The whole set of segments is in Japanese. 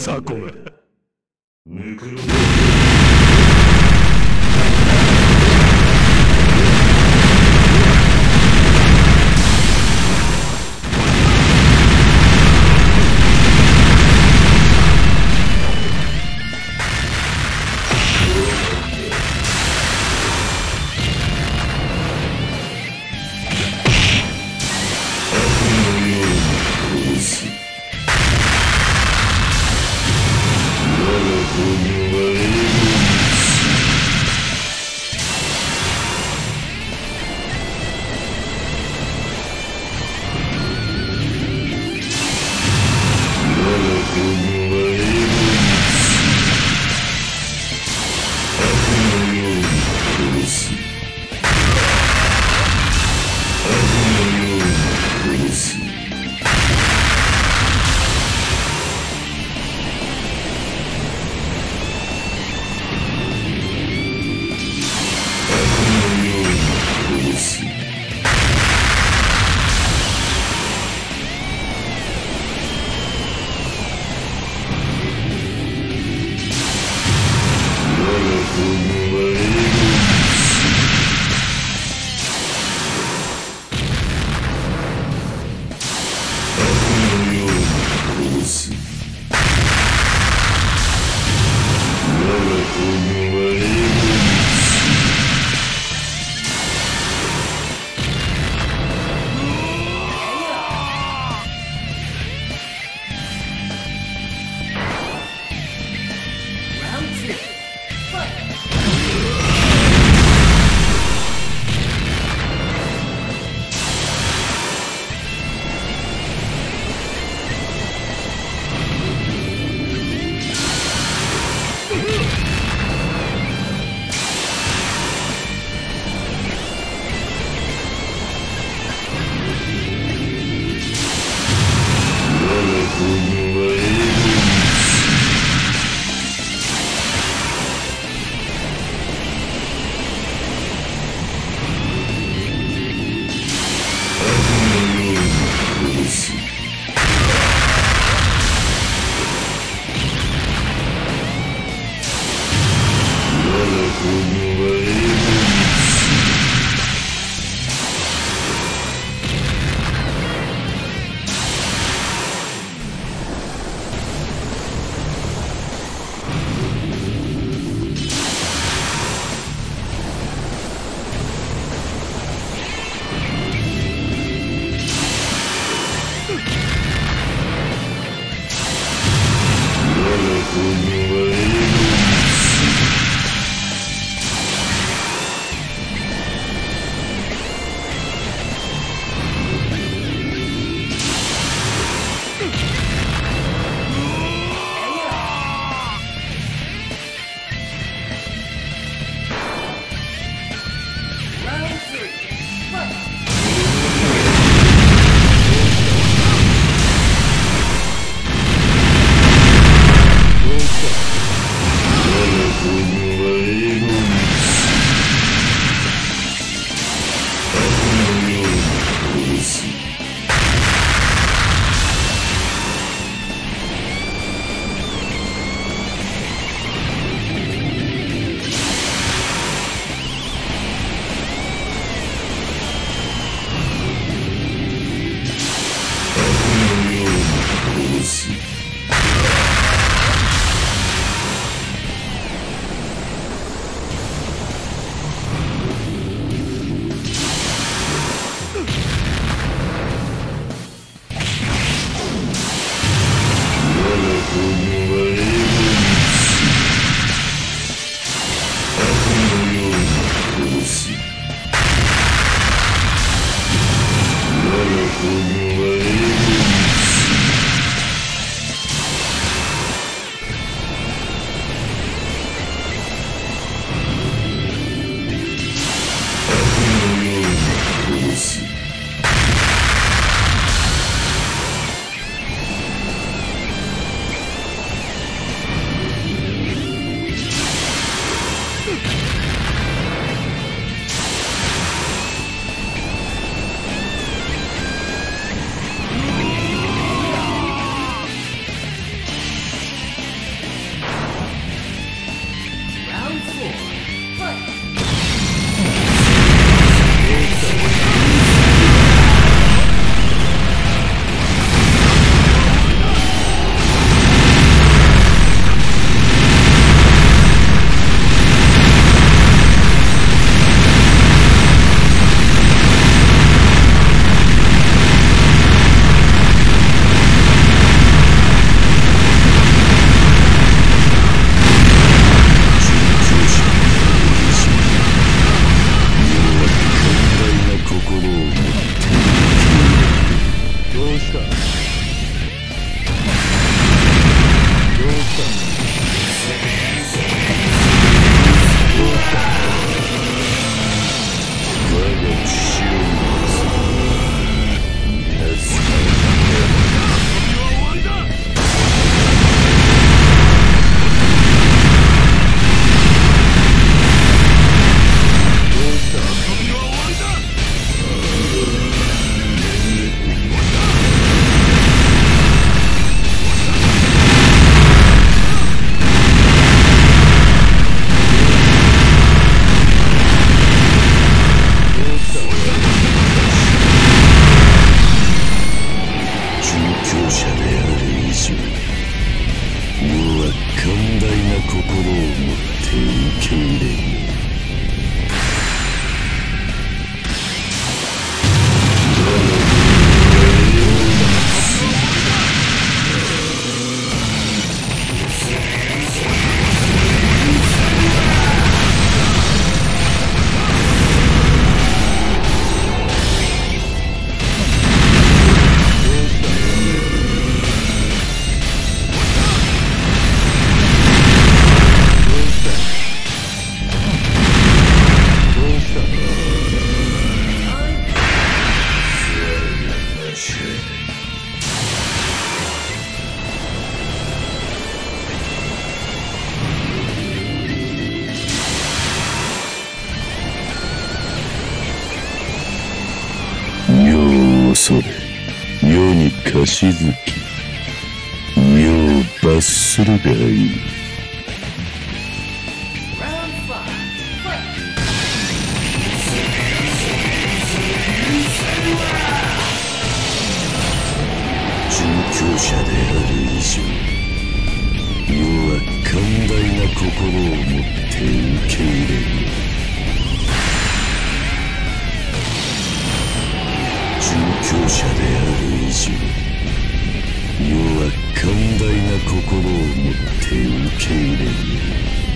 雑魚が законного Ooh. 世を恐れ世に貸し付き世を罰するがいい。殉教者である以上世は寛大な心を持って受け入れる。殉教者である以上世は寛大な心を持って受け入れる。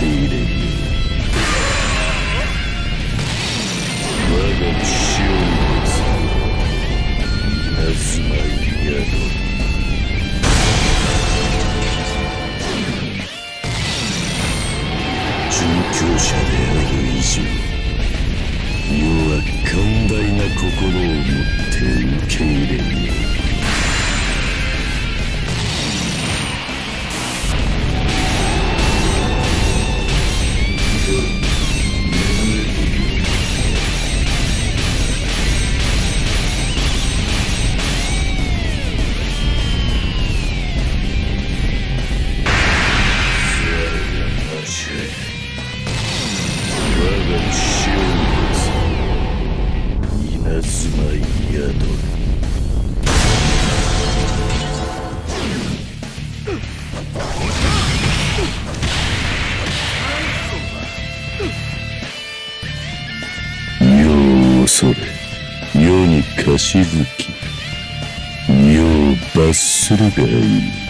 Guaranteed つ稲妻宿世を恐れ。世に貸し付き。世を罰するがいい。